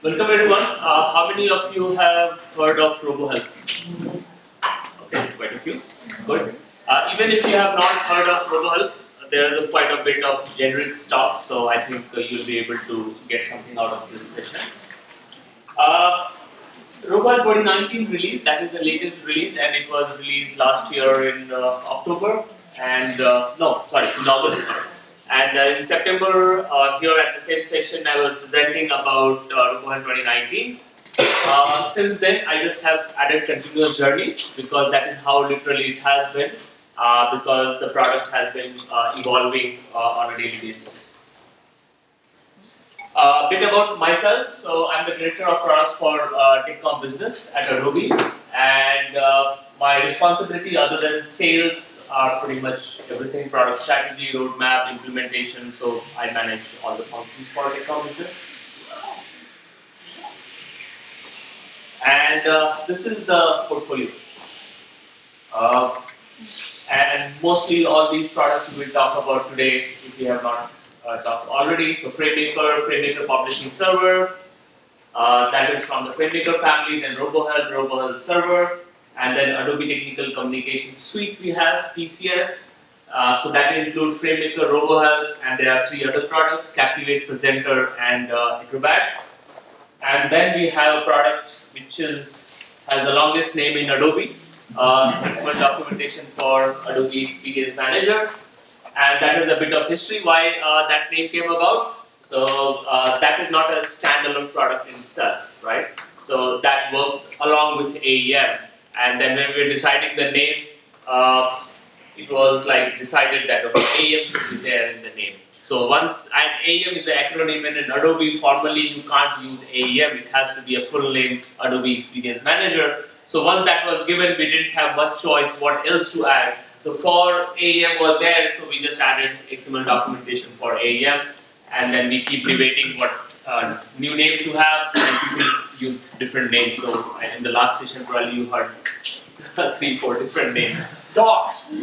Welcome everyone. Uh, how many of you have heard of RoboHelp? Okay, quite a few. Good. Uh, even if you have not heard of RoboHelp, there is a quite a bit of generic stuff, so I think uh, you'll be able to get something out of this session. Uh, RoboHelp 2019 release, that is the latest release, and it was released last year in uh, October, and uh, no, sorry, in August, sorry. And uh, in September, uh, here at the same session, I was presenting about uh, RoboHelp 2019. Uh, since then, I just have added continuous journey because that is how literally it has been uh, because the product has been uh, evolving uh, on a daily basis. A bit about myself. So I'm the director of products for TechCom Business at Adobe, and my responsibility, other than sales, are pretty much everything: product strategy, roadmap, implementation. So I manage all the functions for TechCom Business. And uh, this is the portfolio. Uh, and mostly all these products we will talk about today if we have not uh, talked already. So FrameMaker, FrameMaker Publishing Server, uh, that is from the FrameMaker family, then RoboHelp, RoboHelp Server, and then Adobe Technical Communications Suite we have, TCS. Uh, so that will include FrameMaker, RoboHelp, and there are three other products, Captivate, Presenter, and uh, Acrobat. And then we have a product which is has the longest name in Adobe, uh, XML documentation for Adobe Experience Manager. And that is a bit of history why uh, that name came about. So uh, that is not a standalone product in itself, right? So that works along with AEM. And then when we were deciding the name, uh, it was like decided that okay, AEM should be there in the name. So once and AEM is the acronym and in Adobe formally you can't use AEM, it has to be a full name Adobe Experience Manager. So once that was given, we didn't have much choice what else to add. So for AEM was there, so we just added XML documentation for AEM, and then we keep debating what uh, new name to have, use different names. So in the last session, probably you heard three, four different names. Docs.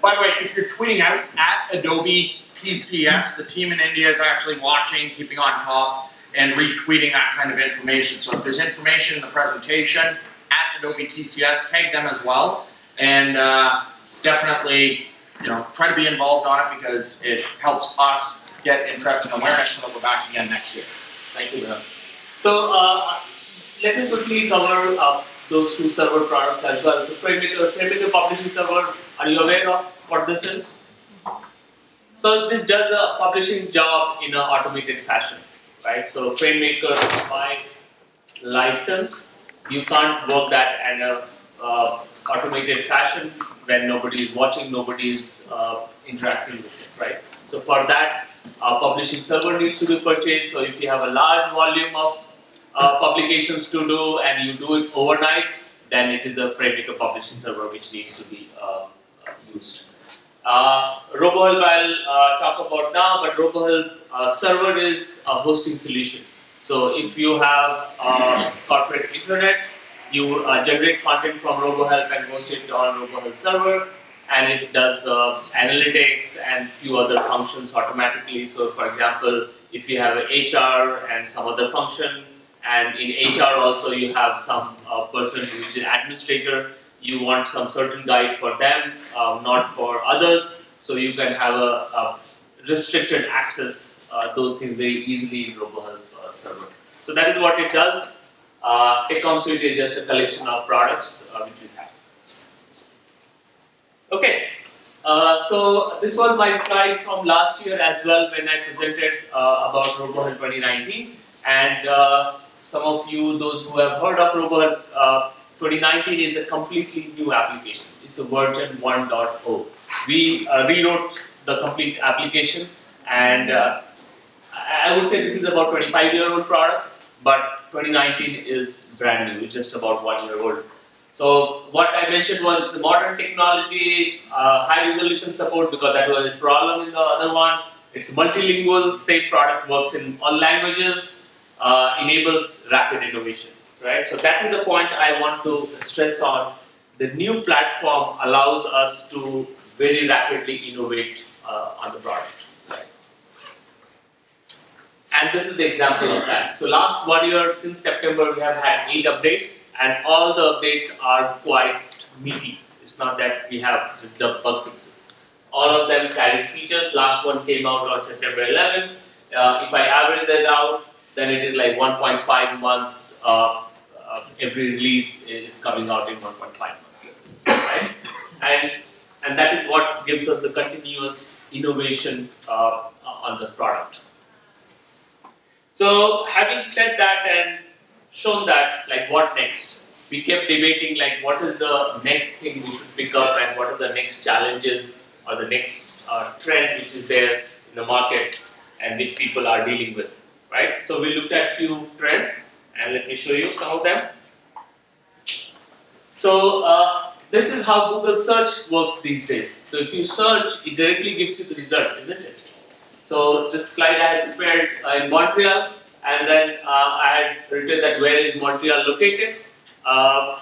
By the way, if you're tweeting out at Adobe TCS, the team in India is actually watching, keeping on top, and retweeting that kind of information. So if there's information in the presentation at Adobe TCS, tag them as well, and uh, definitely, you know, try to be involved on it because it helps us get interest and awareness, and we'll go back again next year. Thank you. So uh, let me quickly cover uh, those two server products as well. So FrameMaker, FrameMaker Publishing Server, are you aware of what this is? So this does a publishing job in an automated fashion, right? So FrameMaker by license, you can't work that in an uh, automated fashion when nobody is watching, nobody is uh, interacting with it, right? So for that, a publishing server needs to be purchased. So if you have a large volume of uh, publications to do and you do it overnight, then it is the FrameMaker publishing server which needs to be uh, used. Uh, RoboHelp I'll uh, talk about now, but RoboHelp uh, server is a hosting solution. So if you have uh, corporate internet, you uh, generate content from RoboHelp and host it on RoboHelp server, and it does uh, analytics and few other functions automatically. So for example, if you have an HR and some other function, and in HR also you have some uh, person which is administrator, you want some certain guide for them, uh, not for others. So you can have a, a restricted access uh, those things very easily in RoboHelp uh, server. So that is what it does. Uh, TechCom Suite is just a collection of products uh, which we have. Okay, uh, so this was my slide from last year as well when I presented uh, about RoboHelp 2019. And uh, some of you, those who have heard of RoboHelp uh, 2019 is a completely new application. It's a version 1.0. We uh, rewrote the complete application and uh, I would say this is about 25 year old product, but 2019 is brand new, it's just about one year old. So what I mentioned was it's a modern technology, uh, high resolution support because that was a problem in the other one. It's multilingual, same product works in all languages, uh, enables rapid innovation, right? So that is the point I want to stress on. The new platform allows us to very rapidly innovate uh, on the product side. And this is the example of that. So last one year, since September, we have had eight updates, and all the updates are quite meaty. It's not that we have just bug fixes. All of them carried features. Last one came out on September 11th. Uh, if I average that out, then it is like 1.5 months. Uh, uh, every release is coming out in 1.5 months, right? And and that is what gives us the continuous innovation uh, on the product. So having said that and shown that, like what next? We kept debating like what is the next thing we should pick up and what are the next challenges or the next uh, trend which is there in the market and which people are dealing with, right? So we looked at few trends and let me show you some of them. So uh, this is how Google search works these days. So if you search, it directly gives you the result, isn't it? So this slide I had prepared uh, in Montreal, and then uh, I had written that where is Montreal located, uh,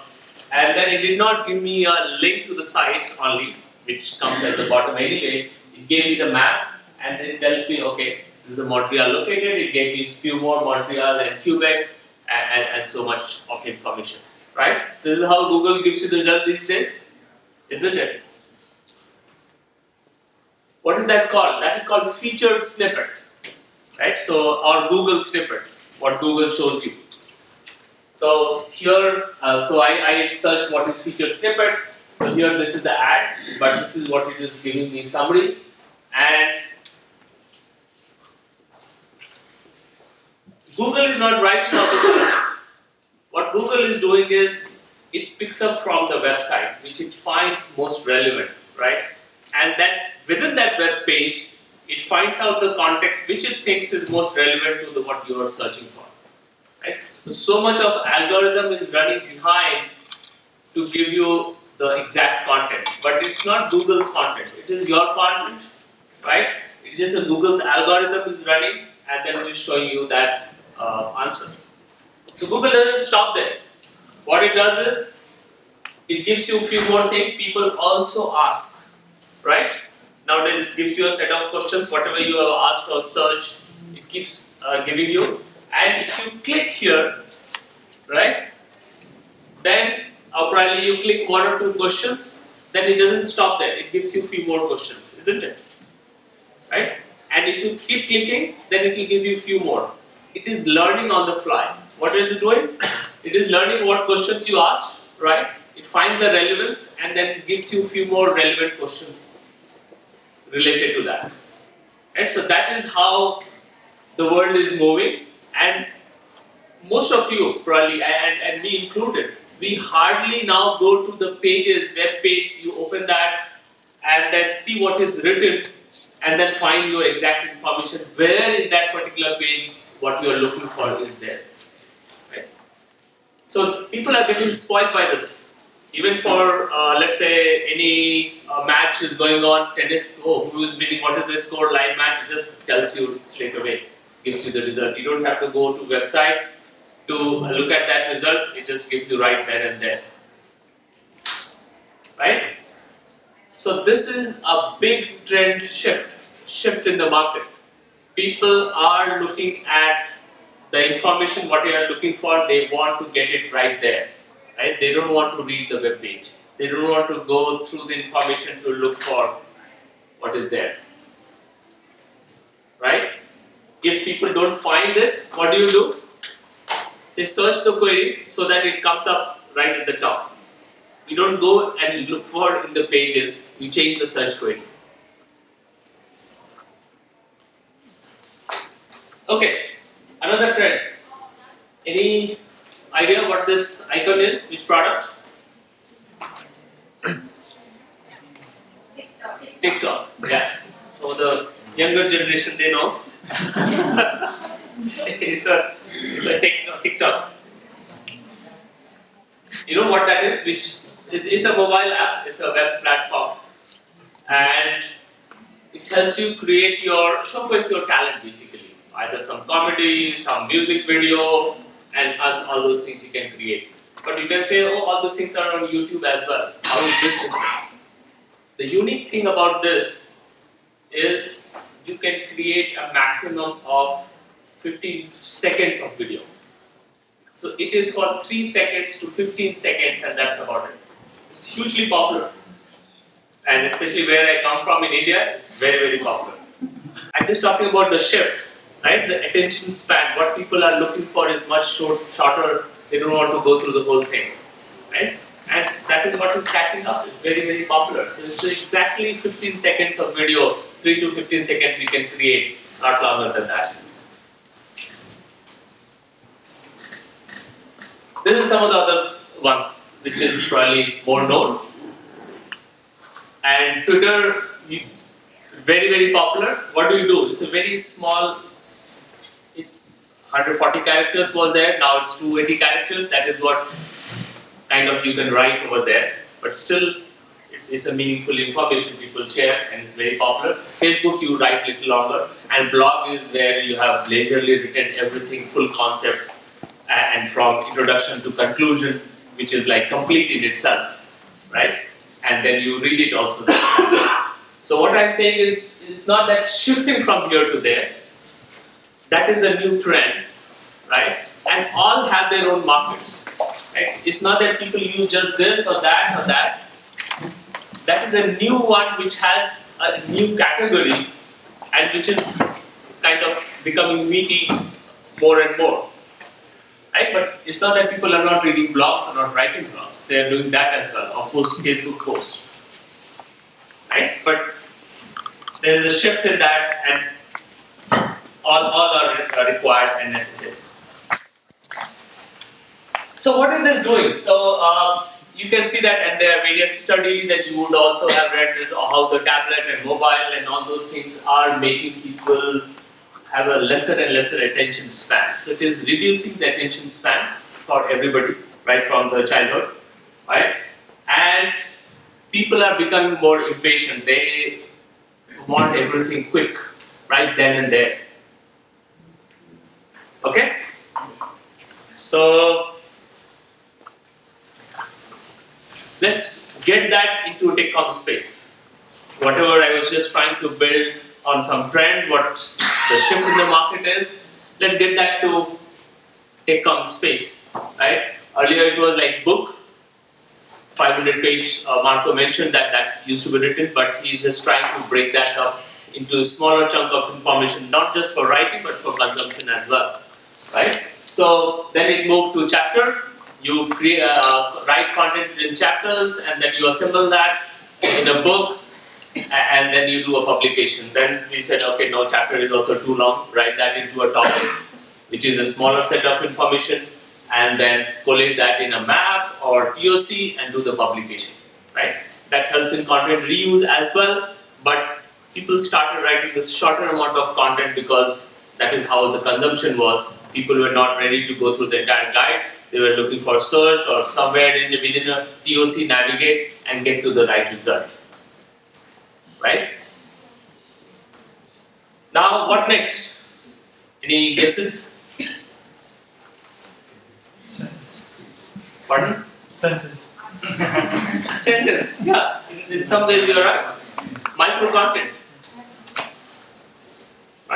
and then it did not give me a link to the sites only, which comes at the bottom anyway. It gave me the map, and then it tells me, okay, this is Montreal located. It gave me few more Montreal and Quebec, and, and, and so much of information. Right? This is how Google gives you the result these days, isn't it? What is that called? That is called featured snippet, right? So, or Google snippet, what Google shows you. So here, uh, so I, I searched what is featured snippet. So here this is the ad, but this is what it is giving me summary. And Google is not writing out the content. What Google is doing is it picks up from the website, which it finds most relevant, right? And then within that web page, it finds out the context which it thinks is most relevant to the what you are searching for. Right? So, much of algorithm is running behind to give you the exact content, but it's not Google's content. It is your content, right? It's just a Google's algorithm is running, and then it is showing you that uh, answer. So Google doesn't stop there. What it does is it gives you a few more things people also ask, right? Nowadays it gives you a set of questions, whatever you have asked or searched, it keeps uh, giving you. And if you click here, right, then or probably you click one or two questions, then it doesn't stop there. It gives you a few more questions, isn't it? Right? And if you keep clicking, then it will give you a few more. It is learning on the fly. What is it doing? It is learning what questions you asked, right? It finds the relevance and then gives you a few more relevant questions related to that. Right? So that is how the world is moving and most of you probably and, and me included, we hardly now go to the pages, web page, you open that and then see what is written and then find your exact information where in that particular page what you are looking for is there. Right? So people are getting spoiled by this even for uh, let's say any uh, match is going on tennis oh who is winning what is the score live match it just tells you straight away gives you the result you don't have to go to website to look at that result it just gives you right there and there right so this is a big trend shift shift in the market people are looking at the information what they are looking for they want to get it right there right? They don't want to read the web page. They don't want to go through the information to look for what is there, right? If people don't find it, what do you do? They search the query so that it comes up right at the top. You don't go and look for in the pages, you change the search query. Okay, another trend. Any idea what this icon is? Which product? TikTok. TikTok. Yeah. So the younger generation they know. it's a it's a TikTok. TikTok. You know what that is? Which is it's a mobile app. It's a web platform, and it helps you create your showcase your talent basically. Either some comedy, some music video, and all, those things you can create. But you can say, oh, all those things are on YouTube as well. How is this different? The unique thing about this is you can create a maximum of 15 seconds of video. So it is for 3 seconds to 15 seconds and that's about it. It's hugely popular. And especially where I come from in India, it's very, very popular. I'm just talking about the shift, right? The attention span, what people are looking for is much short, shorter. They don't want to go through the whole thing, right? And that is what is catching up. It's very, very popular. So it's exactly 15 seconds of video, 3 to 15 seconds you can create, not longer than that. This is some of the other ones, which is probably more known. And Twitter, very, very popular. What do you do? It's a very small, 140 characters was there, now it's 280 characters. That is what kind of you can write over there. But still, it's, it's a meaningful information people share and it's very popular. Facebook, you write little longer. And blog is where you have leisurely written everything, full concept and from introduction to conclusion, which is like complete in itself, right? And then you read it also. so what I'm saying is, it's not that shifting from here to there. That is a new trend, right? And all have their own markets. Right? It's not that people use just this or that or that. That is a new one which has a new category and which is kind of becoming meaty more and more right? But it's not that people are not reading blogs or not writing blogs. They are doing that as well, of course, Facebook posts, right? But there is a shift in that, and all, all are required and necessary. So what is this doing? So uh, you can see that, and there are various studies that you would also have read how the tablet and mobile and all those things are making people have a lesser and lesser attention span. So it is reducing the attention span for everybody, right from the childhood, right? And people are becoming more impatient. They want everything quick, right then and there. Okay? So let's get that into TechCom space. Whatever I was just trying to build on some trend, what the shift in the market is. Let's get that to TechCom space, right? Earlier it was like book, 500 page, uh, Marco mentioned that that used to be written, but he's just trying to break that up into a smaller chunk of information, not just for writing, but for consumption as well, right? So then it moved to chapter. You create, uh, write content in chapters, and then you assemble that in a book, and then you do a publication. Then we said, okay, no, chapter is also too long, write that into a topic, which is a smaller set of information, and then collate that in a map or TOC and do the publication, right? That helps in content reuse as well, but people started writing this shorter amount of content because that is how the consumption was. People were not ready to go through the entire guide. They were looking for search or somewhere in, within a TOC navigate and get to the right result right? Now, what next? Any guesses? Sentence. Pardon? Sentence. Sentence, yeah. In, in some ways, you're right. Micro content.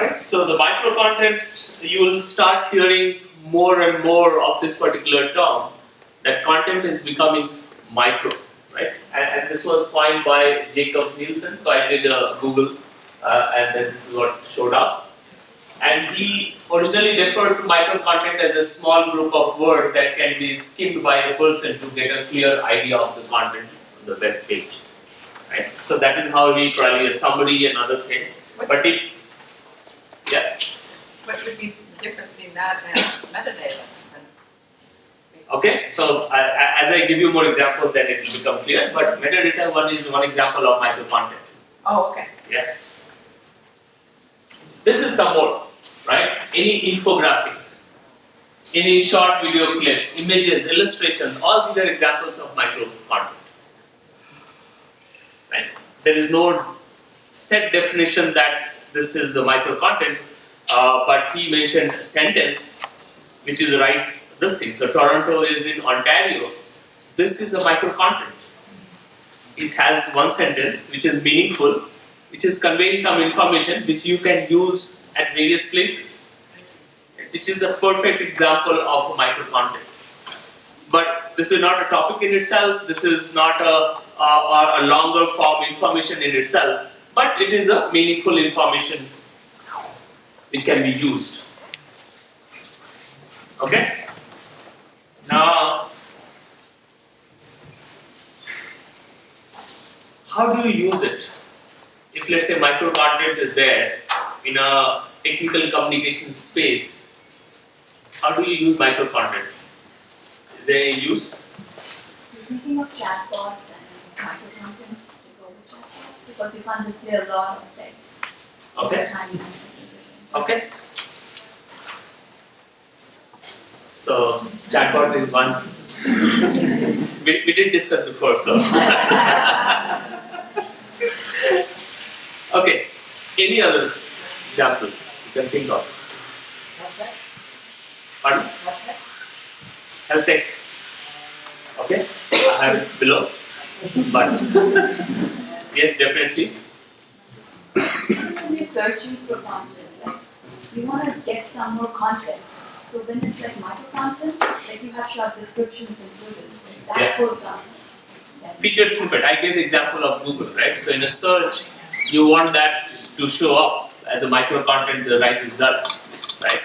Right? So, the micro content, you will start hearing more and more of this particular term that content is becoming micro right? And, and, this was coined by Jakob Nielsen. So I did a Google, uh, and then this is what showed up. And he originally referred to micro content as a small group of words that can be skimmed by a person to get a clear idea of the content on the web page. Right? So that is how he probably a summary and other thing. But if yeah. What would be the difference between that and metadata? Okay, so uh, as I give you more examples, then it will become clear. But metadata one is one example of micro content. Oh, okay. Yeah. This is some more, right? Any infographic, any short video clip, images, illustrations, all these are examples of micro content. Right? There is no set definition that this is a micro content, uh, but he mentioned sentence, which is right this thing. So Toronto is in Ontario. This is a micro content. It has one sentence which is meaningful, which is conveying some information which you can use at various places. which is the perfect example of a micro content. But this is not a topic in itself. This is not a, a, a longer form information in itself. But it is a meaningful information It can be used. Okay. Now, how do you use it? If let's say micro is there in a technical communication space, how do you use micro content? Is there any use? Of chatbots and micro content to go with chatbots because you can't display a lot of text. Okay. It's a tiny message. Okay. So chatbot is one. we, we did discuss before, so. okay. Any other example you can think of? Pardon? Help text. Okay. I have it below. But yes, definitely. When you're searching for content, like you want to get some more context. So when it's like micro content, like you have short descriptions included, like that Yeah. pulls up. featured snippet. I gave the example of Google, right? So in a search, you want that to show up as a micro content, the right result, right?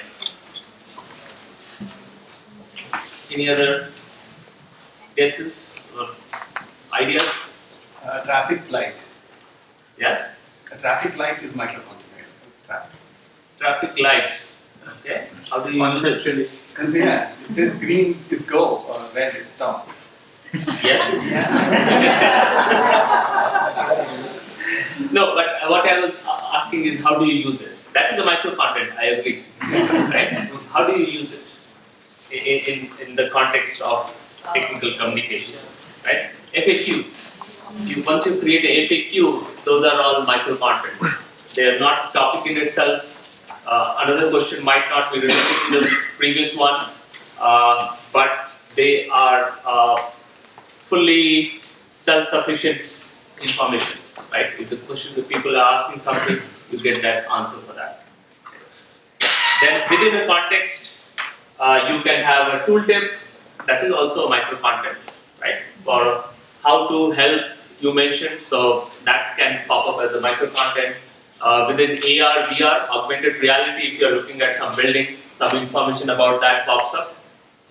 Any other guesses or ideas? Uh, traffic light. Yeah, A traffic light is micro content. right? Traffic. traffic light. Okay, how do you use it? Conceptually. Yeah, it says green is go or red is stop. Yes. You can say that. No, but what I was asking is how do you use it? That is a micro content, I agree. right? How do you use it in, in, in the context of technical communication? Right? FAQ. You, once you create a FAQ, those are all micro content. They are not topic in itself. Uh, another question might not be related to the previous one, uh, but they are uh, fully self-sufficient information, right? If the question, if people are asking something, you get that answer for that. Then within a context, uh, you can have a tooltip that is also a micro content, right? For how to help you mentioned, so that can pop up as a micro content. Uh, within AR, VR, augmented reality, if you're looking at some building, some information about that pops up.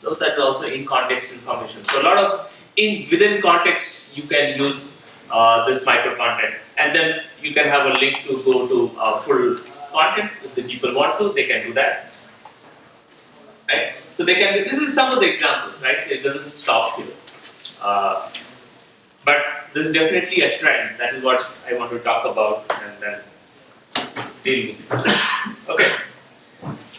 So that is also in context information. So a lot of in within context you can use uh, this micro content and then you can have a link to go to uh, full content if the people want to they can do that right so they can this is some of the examples right it doesn't stop here uh, but this is definitely a trend that is what I want to talk about and then deal with okay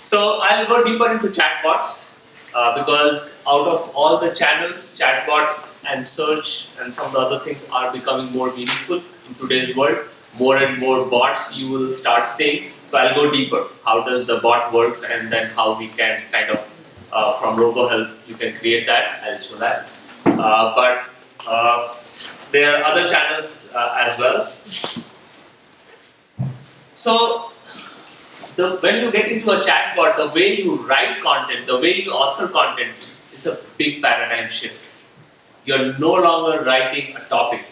so I'll go deeper into chatbots uh, because out of all the channels, chatbot and search and some of the other things are becoming more meaningful in today's world. More and more bots you will start seeing. So I'll go deeper. How does the bot work, and then how we can kind of uh, from RoboHelp you can create that. I'll show that. Uh, but uh, there are other channels uh, as well. So the, when you get into a chatbot, the way you write content, the way you author content is a big paradigm shift. You're no longer writing a topic.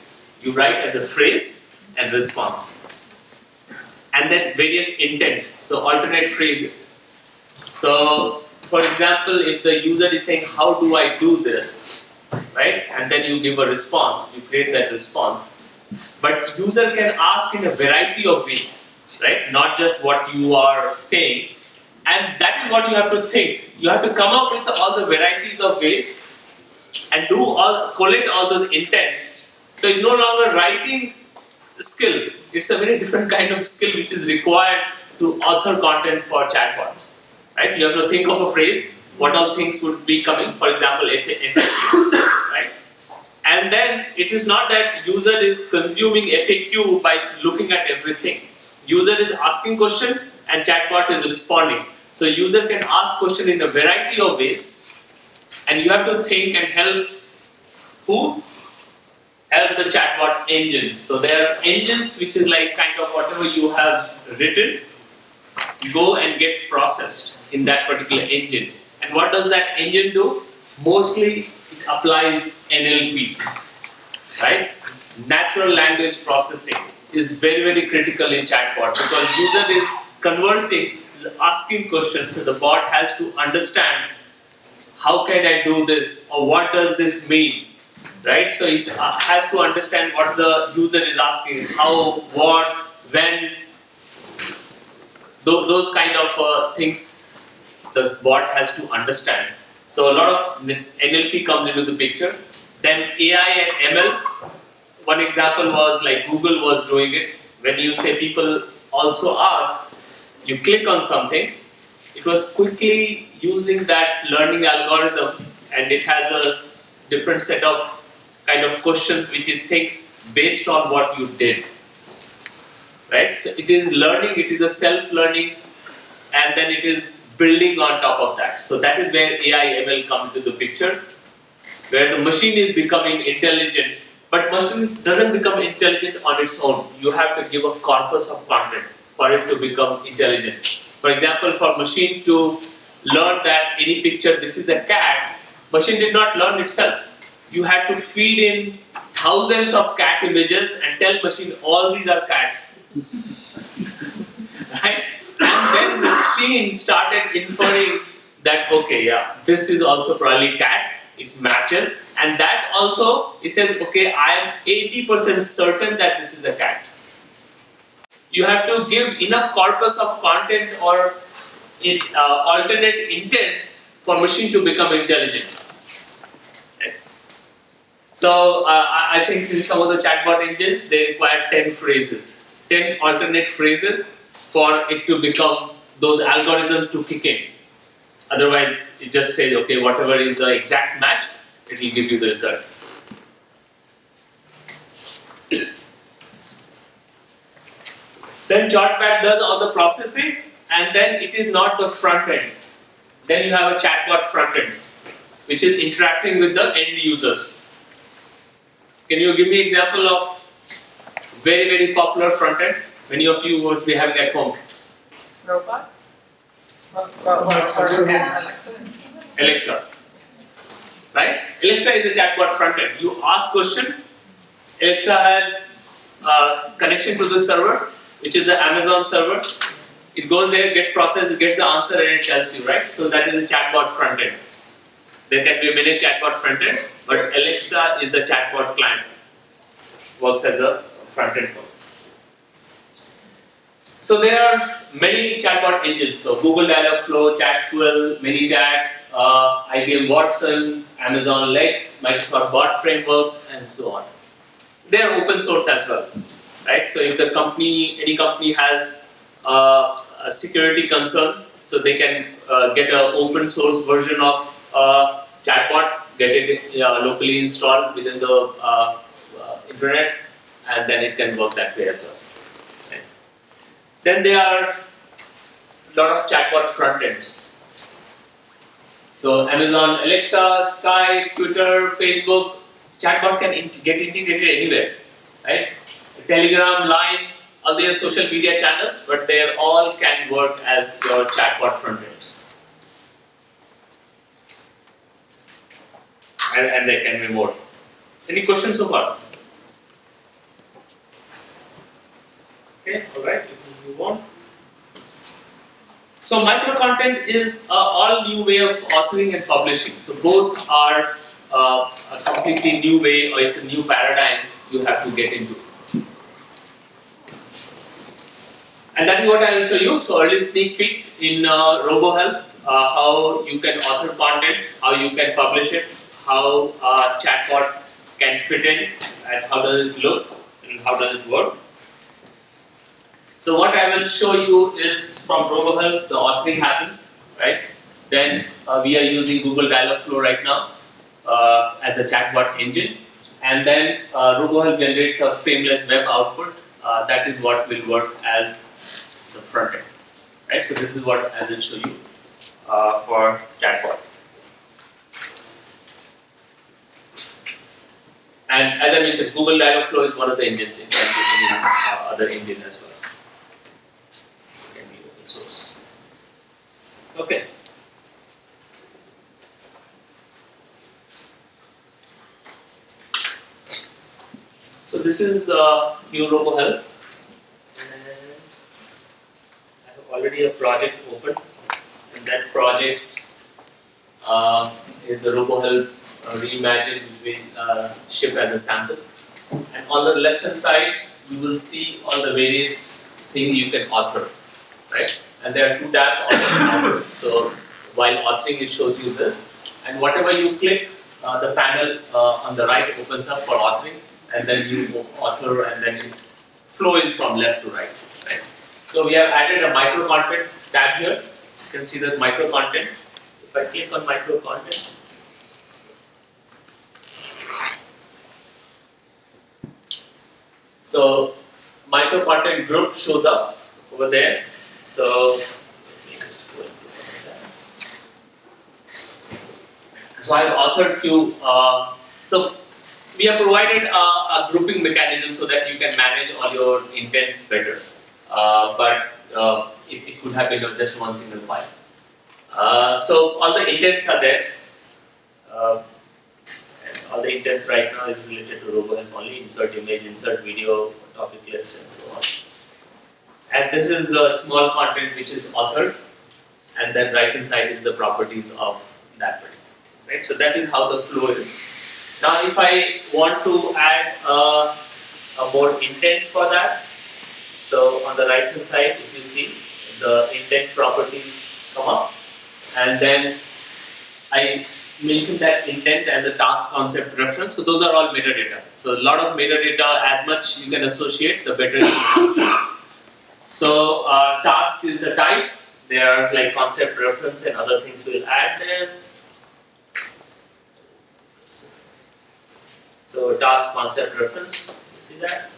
You write as a phrase and response. And then various intents, so alternate phrases. So, for example, if the user is saying, How do I do this? Right? And then you give a response, you create that response. But user can ask in a variety of ways right? Not just what you are saying. And that is what you have to think. You have to come up with all the varieties of ways and do all collect all those intents. So it's no longer writing skill. It's a very different kind of skill which is required to author content for chatbots. Right? You have to think of a phrase, what all things would be coming, for example, FAQ, right? And then it is not that user is consuming FAQ by looking at everything user is asking question and chatbot is responding. So user can ask question in a variety of ways and you have to think and help who? Help the chatbot engines. So there are engines which is like kind of whatever you have written go and gets processed in that particular engine. And what does that engine do? Mostly it applies NLP, right? Natural language processing is very very critical in chatbot because user is conversing, is asking questions, so the bot has to understand how can I do this or what does this mean, right? So it uh, has to understand what the user is asking, how, what, when, those kind of uh, things the bot has to understand. So a lot of NLP comes into the picture. Then AI and ML. One example was like Google was doing it. When you say people also ask, you click on something, it was quickly using that learning algorithm and it has a different set of kind of questions which it thinks based on what you did right so it is learning it is a self learning and then it is building on top of that. So that is where ai ml come into the picture where the machine is becoming intelligent. But machine doesn't become intelligent on its own. You have to give a corpus of content for it to become intelligent. For example for machine to learn that any picture this is a cat machine did not learn itself. You had to feed in thousands of cat images and tell machine all these are cats. Right then machine started inferring that okay yeah this is also probably cat. It matches. And that also it says okay i am 80% certain that this is a cat. You have to give enough corpus of content or uh, alternate intent for machine to become intelligent. So uh, I think in some of the chatbot engines they require 10 phrases 10 alternate phrases for it to become those algorithms to kick in. Otherwise it just says okay whatever is the exact match it will give you the result. Then chatbot does all the processing and then it is not the front end. Then you have a chatbot front ends which is interacting with the end users. Can you give me example of very very popular front end many of you must be having at home Robots? Alexa? Alexa. Right? Alexa is a chatbot front end. You ask question, Alexa has uh, connection to the server, which is the Amazon server. It goes there, gets processed, it gets the answer, and it tells you, right? So that is a chatbot front end. There can be many chatbot front ends, but Alexa is a chatbot client. Works as a front end for. So there are many chatbot engines. So Google Dialogflow, Chatfuel, ManyChat, uh, IBM Watson, Amazon Lex, Microsoft Bot Framework, and so on. They are open source as well, right? So if the company, any company has uh, a security concern, so they can uh, get an open source version of uh, chatbot, get it uh, locally installed within the uh, internet, and then it can work that way as well. Then there are a lot of chatbot front ends. So Amazon Alexa, Skype, Twitter, Facebook, chatbot can in- get integrated anywhere, right? Telegram, Line, all these social media channels, but they all can work as your chatbot front ends. And, and they can be more. Any questions so far? Okay, alright, we move on. So micro content is a all new way of authoring and publishing. So both are uh, a completely new way or it's a new paradigm you have to get into. And that is what I will show you. So early sneak peek in uh, RoboHelp, uh, how you can author content, how you can publish it, how uh, chatbot can fit in, and how does it look, and how does it work. So what I will show you is from RoboHelp, the authoring happens, right? Then uh, we are using Google Dialogflow right now uh, as a chatbot engine, and then uh, RoboHelp generates a frameless web output. Uh, that is what will work as the front end, right? So this is what I will show you uh, for chatbot. And as I mentioned, Google Dialogflow is one of the engines. Can be uh, other engine as well. It can be open source. Okay. So this is uh, new RoboHelp. And I have already a project open, and that project uh, is the RoboHelp uh, reimagined, which we uh, ship as a sample. And on the left hand side, you will see all the various things you can author, right? And there are two tabs, author. So while authoring, it shows you this. And whatever you click, uh, the panel uh, on the right opens up for authoring, and then you author, and then it flow is from left to right. right? So we have added a micro content tab here. You can see that micro content. If I click on micro content, So micro content group shows up over there. So. So I've authored few. Uh, so we have provided a, a, grouping mechanism so that you can manage all your intents better. Uh, but uh, it, it, could have been just one single file. Uh, so all the intents are there. Uh, all the intents right now is related to RoboHelp only, insert image, insert video, topic list and so on. And this is the small content which is authored and then right inside is the properties of that particular, right? So that is how the flow is. Now if I want to add a, a more intent for that, so on the right hand side if you see the intent properties come up and then I mention that intent as a task concept reference. So those are all metadata. So a lot of metadata, as much you can associate, the better. so uh, task is the type. There are like concept reference and other things we'll add there. So task concept reference. See that?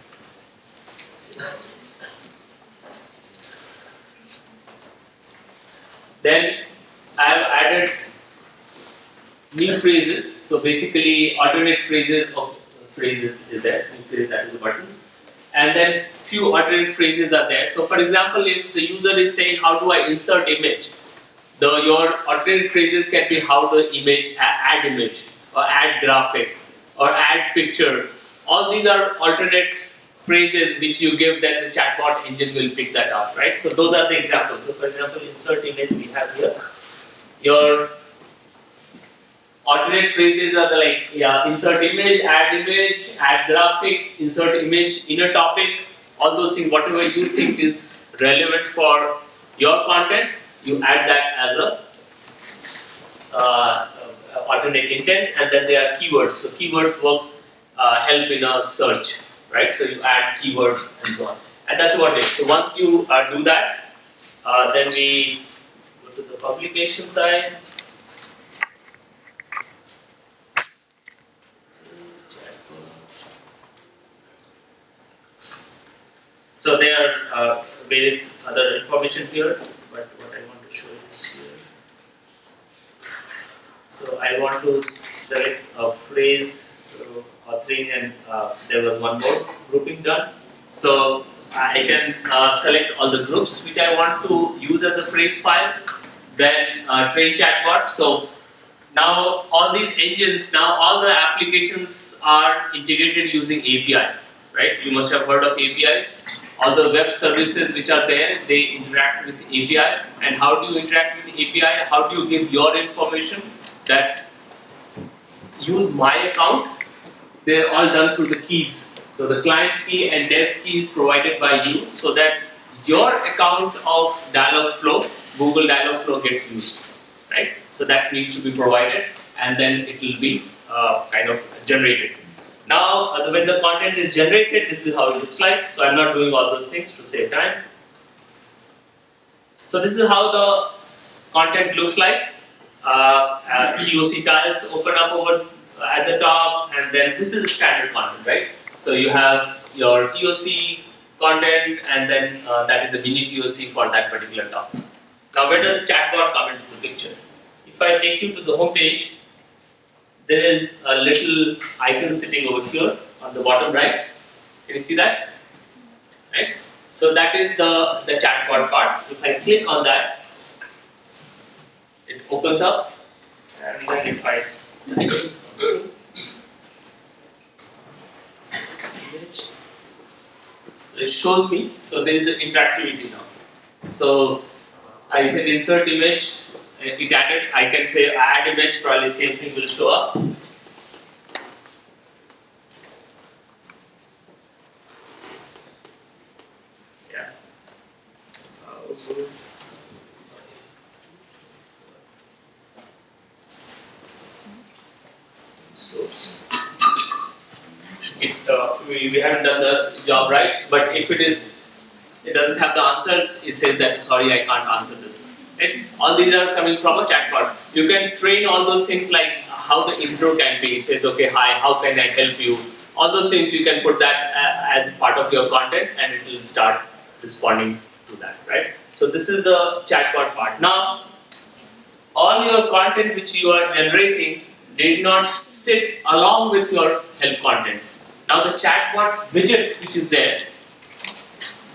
Then I have added new phrases. So basically, alternate phrases of phrases is there. New phrase that is the button, and then few alternate phrases are there. So for example, if the user is saying, "How do I insert image?" The your alternate phrases can be how the image add image or add graphic or add picture. All these are alternate phrases which you give that the chatbot engine will pick that up, right? So those are the examples. So for example, insert image we have here. Your alternate phrases are the like yeah, insert image, add image, add graphic, insert image in a topic, all those things, whatever you think is relevant for your content, you add that as a uh, alternate intent, and then there are keywords. So keywords work uh, help in a search, right? So you add keywords and so on, and that's what it. So once you uh, do that, uh, then we go to the publication side. So there are uh, various other information here, but what I want to show is here. So I want to select a phrase, so authoring and uh, there was one more grouping done. So I can uh, select all the groups which I want to use as the phrase file, then uh, train chatbot. So now all these engines, now all the applications are integrated using API, right? You must have heard of APIs all the web services which are there, they interact with API. And how do you interact with API? How do you give your information that use my account? They're all done through the keys. So the client key and dev key is provided by you so that your account of Dialogflow, Google Dialogflow gets used, right? So that needs to be provided and then it will be uh, kind of generated. Now, uh, when the content is generated, this is how it looks like. So I'm not doing all those things to save time. So this is how the content looks like. Uh, uh, TOC tiles open up over uh, at the top, and then this is standard content, right? So you have your TOC content, and then uh, that is the mini TOC for that particular topic. Now, where does the chatbot come into the picture? If I take you to the home page, there is a little icon sitting over here on the bottom right. Can you see that? Right? So that is the, the chatbot part. If I click on that, it opens up and then it finds the. It shows me, so there is an interactivity now. So I said insert image, it added, I can say add image, probably same thing will show up. Yeah. Uh, source. It, uh, we, we haven't done the job right, but if it is, it doesn't have the answers, it says that sorry, I can't answer this. Right? All these are coming from a chatbot. You can train all those things like how the intro can be. It says, okay, hi, how can I help you? All those things you can put that uh, as part of your content, and it will start responding to that, right? So this is the chatbot part. Now, all your content which you are generating did not sit along with your help content. Now the chatbot widget which is there,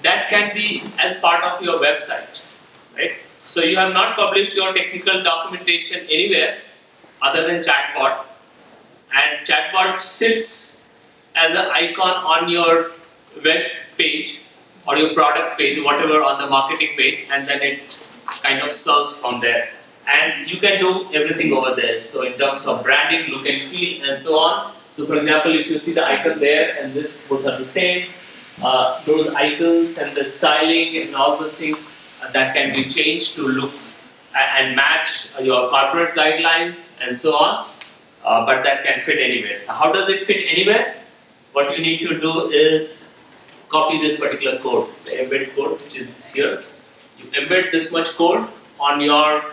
that can be as part of your website, right? So you have not published your technical documentation anywhere other than chatbot, and chatbot sits as an icon on your web page or your product page, whatever on the marketing page, and then it kind of serves from there. And you can do everything over there. So in terms of branding, look and feel, and so on. So for example, if you see the icon there, and this both are the same, uh, those icons and the styling and all those things uh, that can be changed to look and match your corporate guidelines and so on. Uh, but that can fit anywhere. How does it fit anywhere? What you need to do is copy this particular code, the embed code, which is here. You embed this much code on your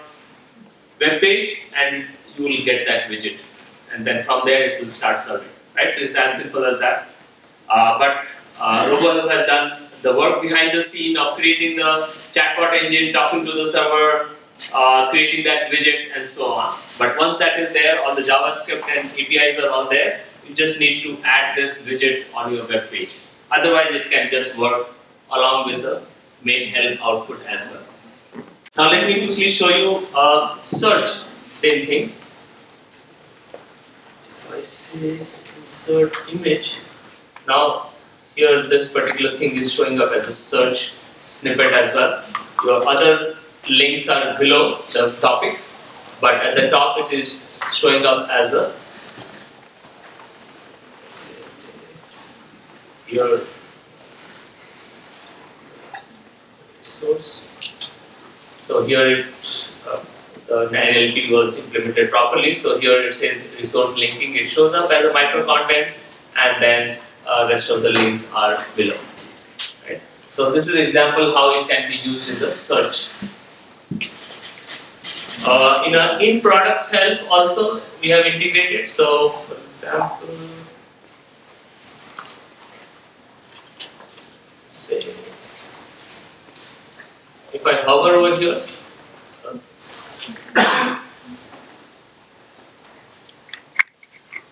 web page, and you will get that widget. And then from there, it will start serving. Right? So it's as simple as that. Uh, but uh, has done the work behind the scene of creating the chatbot engine, talking to the server, uh, creating that widget, and so on. But once that is there, all the JavaScript and APIs are all there. You just need to add this widget on your web page. Otherwise, it can just work along with the main help output as well. Now, let me quickly show you uh, search. Same thing. If I say insert image, now here this particular thing is showing up as a search snippet as well. Your other links are below the topic, but at the top it is showing up as a your source. So here it uh, the NLP was implemented properly. So here it says resource linking. It shows up as a micro content, and then uh, rest of the links are below. Right. So this is an example how it can be used in the search. Uh, in a in product health also we have integrated. So for example, say if I hover over here.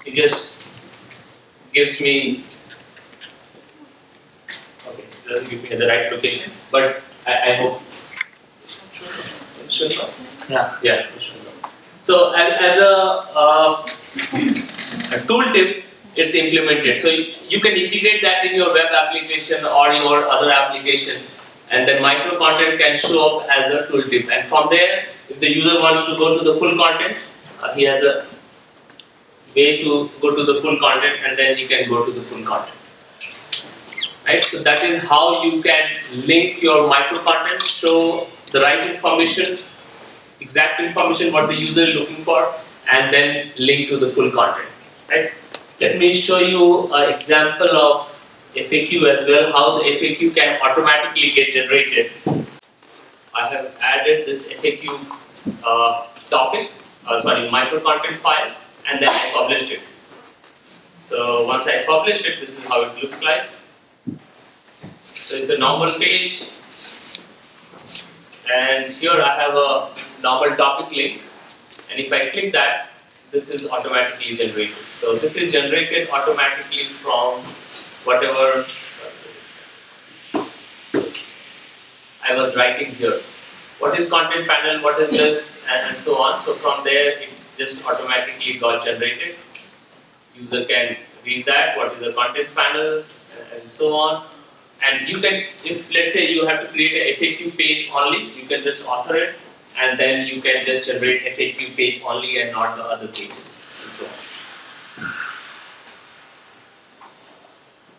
It just gives me give me the right location, but I, I hope. Yeah. Yeah. So as, as a, uh, a tooltip, it's implemented. So you, you can integrate that in your web application or your other application, and then micro content can show up as a tooltip. And from there, if the user wants to go to the full content, uh, he has a way to go to the full content, and then he can go to the full content. Right. So that is how you can link your micro content, show the right information, exact information what the user is looking for, and then link to the full content. Right. Let me show you an example of FAQ as well, how the FAQ can automatically get generated. I have added this FAQ uh, topic, uh, sorry, micro content file, and then I published it. So once I publish it, this is how it looks like. So it's a normal page, and here I have a normal topic link, and if I click that, this is automatically generated. So this is generated automatically from whatever I was writing here. what is content panel, what is this, and, and so on. So from there, it just automatically got generated. User can read that, what is the contents panel, and, and so on. And you can, if let's say you have to create a FAQ page only, you can just author it, and then you can just generate FAQ page only and not the other pages, so.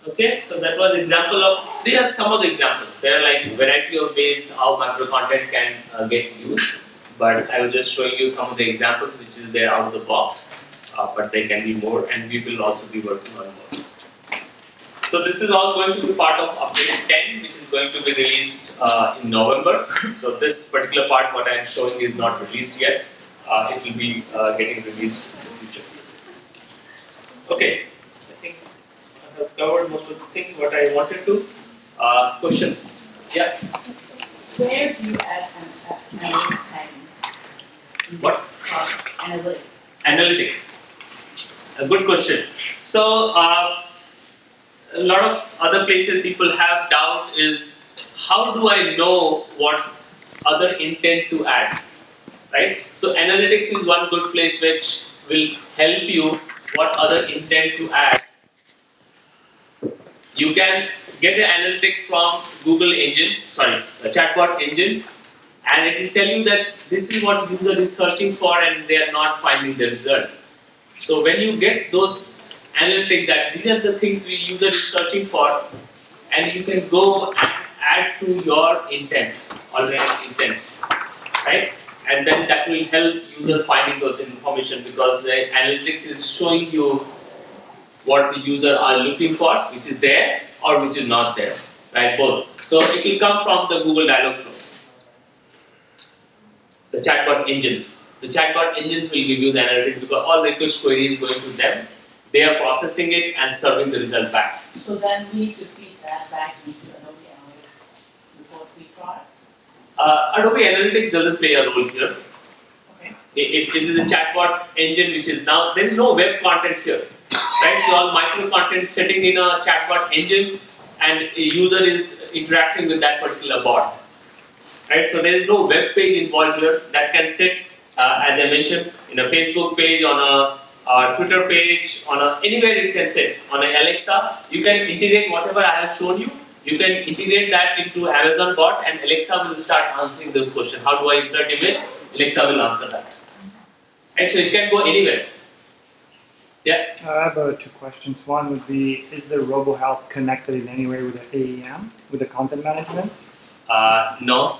Okay, so that was example of, these are some of the examples. There are like variety of ways how macro content can uh, get used, but I was just showing you some of the examples which is there out of the box, uh, but there can be more and we will also be working on more. So this is all going to be part of update 10 which is going to be released uh, in November. So this particular part what I am showing is not released yet. Uh, it will be uh, getting released in the future. Okay, I think I have covered most of the things what I wanted to. Uh, questions? Yeah. Where do you add an, an analytics? What? Analytics. Analytics. A good question. So uh, a lot of other places people have doubt is how do I know what other intent to add, right? So analytics is one good place which will help you what other intent to add. You can get the analytics from Google engine, sorry, the chatbot engine, and it will tell you that this is what user is searching for and they are not finding the result. So when you get those analytics that these are the things we user is searching for, and you can go and add to your intent, already intents, right? And then that will help user finding those information because the analytics is showing you what the user are looking for, which is there or which is not there, right? Both. So it will come from the Google Dialogflow the chatbot engines. The chatbot engines will give you the analytics because all request queries going to them. They are processing it and serving the result back. So then we need to feed that back into Adobe Analytics report suite product. Uh, Adobe Analytics doesn't play a role here. Okay. It, it, it is a chatbot engine which is now there is no web content here, right? So all micro content sitting in a chatbot engine, and a user is interacting with that particular bot, right? So there is no web page involved here that can sit, uh, as I mentioned, in a Facebook page, on a uh, Twitter page, on a anywhere you can sit. On a Alexa, you can integrate whatever I have shown you. You can integrate that into Amazon bot, and Alexa will start answering those questions. How do I insert image? Alexa will answer that. Right, so it can go anywhere. Yeah. I have uh, two questions. One would be, is the RoboHelp connected in any way with the AEM, with the content management? Uh, no,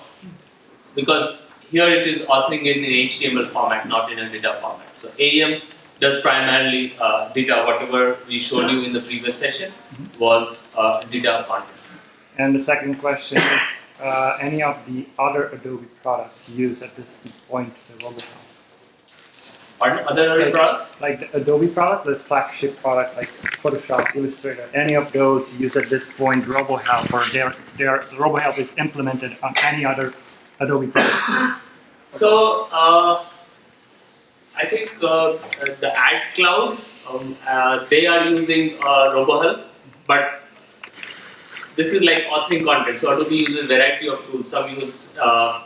because here it is authoring in an HTML format, not in a DITA format. So AEM does primarily uh, DITA. Whatever we showed you in the previous session was uh, DITA content. And the second question is, uh, any of the other Adobe products used at this point the RoboHelp? Pardon? Other other products? Like the Adobe product, the flagship product like Photoshop, Illustrator, any of those use at this point RoboHelp or their, their RoboHelp is implemented on any other Adobe product? So uh, I think uh, the Ad Cloud um, uh, they are using uh, RoboHelp, but this is like authoring content. So Adobe uses a variety of tools. Some use uh,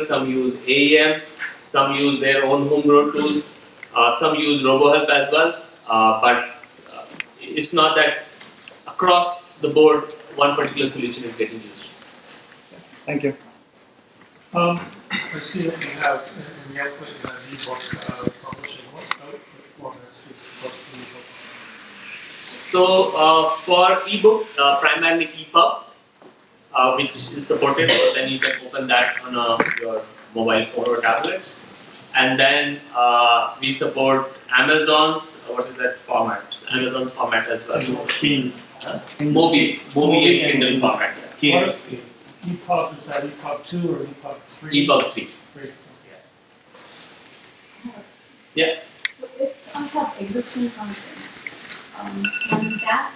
some use AEM, some use their own homegrown tools. Uh, some use RoboHelp as well. Uh, but it's not that across the board one particular solution is getting used. Thank you. Um, I see that you have in the output an ebook uh, publishing. What output formats do you ebooks? So uh, for ebook, uh, primarily EPUB, uh, which is supported. So then you can open that on uh, your mobile phone or tablets, and then uh, we support Amazon's what is that format? Amazon's format as well. Keen. Huh? Mobi, Mobi and Kindle format. What Kindle. If EPUB, is that EPUB two or EPUB three? EPUB three. Three, okay. So if I have existing content, um, can that,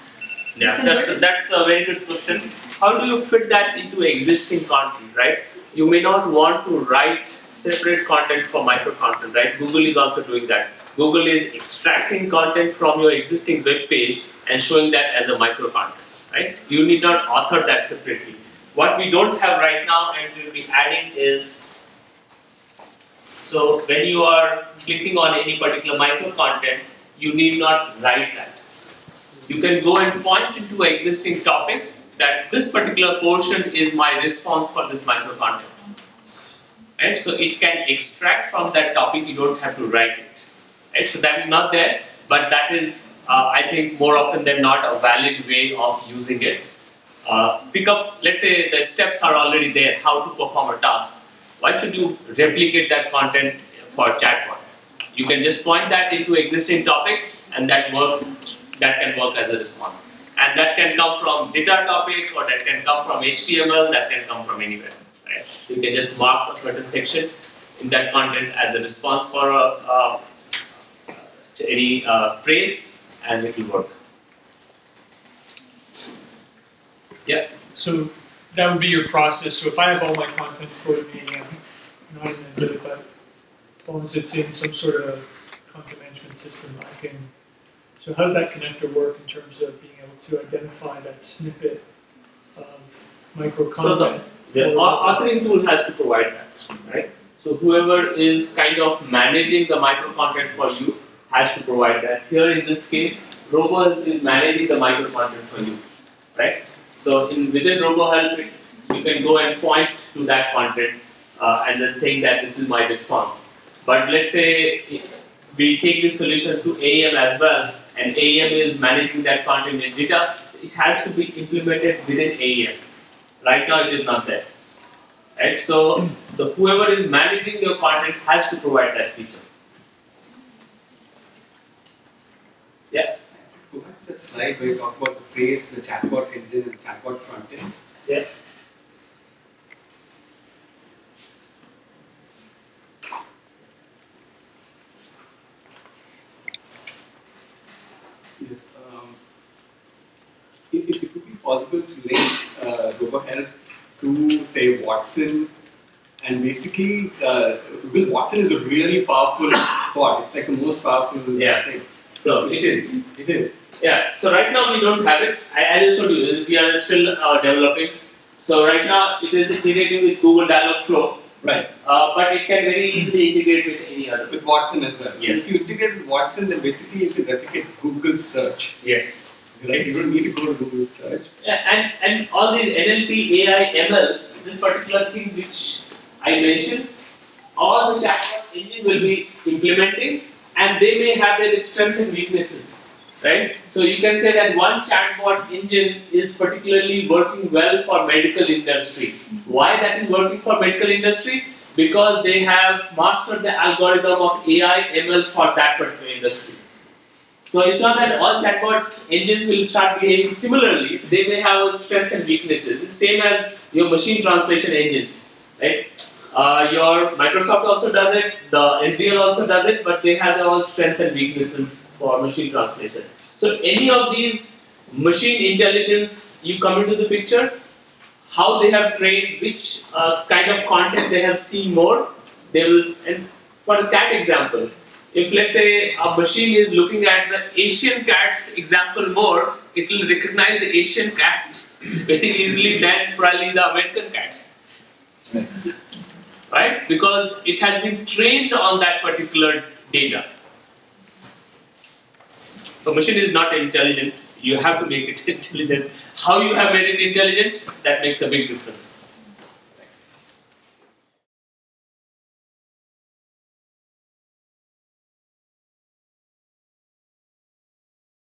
Yeah, that's that's a very good question. How do you fit that into existing content, right? You may not want to write separate content for micro content, right? Google is also doing that. Google is extracting content from your existing web page and showing that as a micro content, right? You need not author that separately. What we don't have right now and we'll be adding is so when you are clicking on any particular micro content, you need not write that. You can go and point into an existing topic that this particular portion is my response for this micro content. Right? So it can extract from that topic, you don't have to write it. Right? So that is not there, but that is, uh, I think, more often than not, a valid way of using it. Uh, pick up, let's say the steps are already there, how to perform a task. Why should you replicate that content for chatbot? You can just point that into existing topic and that work that can work as a response. And that can come from DITA topic or that can come from HTML, that can come from anywhere. Right? So you can just mark a certain section in that content as a response for a, uh, to any uh, phrase and it will work. Yeah. So that would be your process. So if I have all my content stored in a, not in a bit, but as long as it's in some sort of content management system, I can. So how does that connector work in terms of being able to identify that snippet of micro content? So the, the authoring tool has to provide that, right? So whoever is kind of managing the micro content for you has to provide that. Here in this case, Robo is managing the micro content for you, right? So in within RoboHelp, you can go and point to that content uh, and then saying that this is my response. But let's say we take this solution to AEM as well, and AEM is managing that content in DITA. It has to be implemented within AEM. Right now, it is not there. Right? So the whoever is managing your content has to provide that feature. Go back to that slide where you talk about the phrase, the chatbot engine and chatbot front end. Yeah. Yes. Um, it, it, it would be possible to link uh, RoboHelp to, say, Watson. And basically, uh, because Watson is a really powerful bot. It's like the most powerful Yeah. thing. So it is. It is. Yeah. So right now we don't have it. I, I just showed you. We are still uh, developing. So right now it is integrating with Google Dialogflow, Right. uh, but it can very easily integrate with any other. With Watson as well. Yes. If you integrate with Watson, then basically you can replicate Google search. Yes. Right? You don't need to go to Google search. Yeah, and, and all these NLP, AI, ML, this particular thing which I mentioned, all the chatbot engine will be implementing they may have their strengths and weaknesses, right? So you can say that one chatbot engine is particularly working well for medical industry. Why that is working for medical industry? Because they have mastered the algorithm of AI, ML for that particular industry. So it's not that all chatbot engines will start behaving similarly. They may have a strength and weaknesses. Same as your machine translation engines, right? Uh, your Microsoft also does it. The SDL also does it, but they have their own strengths and weaknesses for machine translation. So any of these machine intelligence you come into the picture, how they have trained, which uh, kind of content they have seen more, they will. And for the cat example, if let's say a machine is looking at the Asian cats example more, it will recognize the Asian cats very easily than probably the American cats. Right? Because it has been trained on that particular data. So machine is not intelligent. You have to make it intelligent. How you have made it intelligent, that makes a big difference.